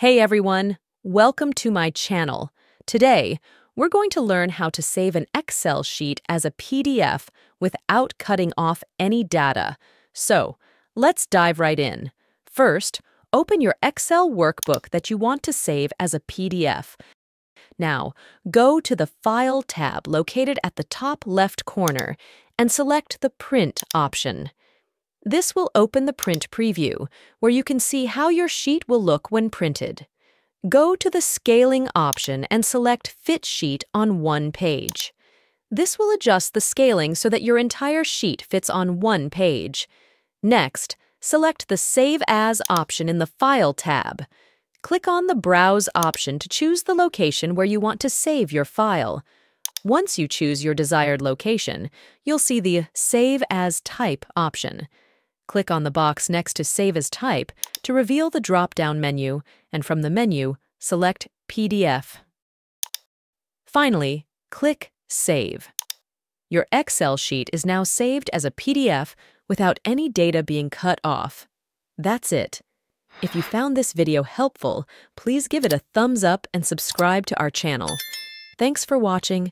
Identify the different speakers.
Speaker 1: Hey everyone, welcome to my channel. Today, we're going to learn how to save an Excel sheet as a PDF without cutting off any data. So, let's dive right in. First, open your Excel workbook that you want to save as a PDF. Now, go to the File tab located at the top left corner and select the Print option. This will open the print preview, where you can see how your sheet will look when printed. Go to the Scaling option and select Fit Sheet on one page. This will adjust the scaling so that your entire sheet fits on one page. Next, select the Save As option in the File tab. Click on the Browse option to choose the location where you want to save your file. Once you choose your desired location, you'll see the Save As Type option. Click on the box next to Save as Type to reveal the drop-down menu, and from the menu, select PDF. Finally, click Save. Your Excel sheet is now saved as a PDF without any data being cut off. That's it. If you found this video helpful, please give it a thumbs up and subscribe to our channel. Thanks for watching